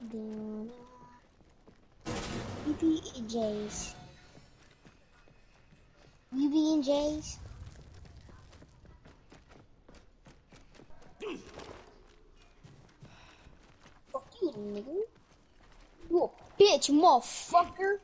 Dun. You be J's. You be J's. Fuck you, nigga. You a bitch, motherfucker.